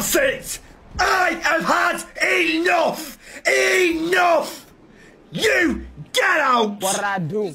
it! I have had enough! Enough! You get out! What did I do?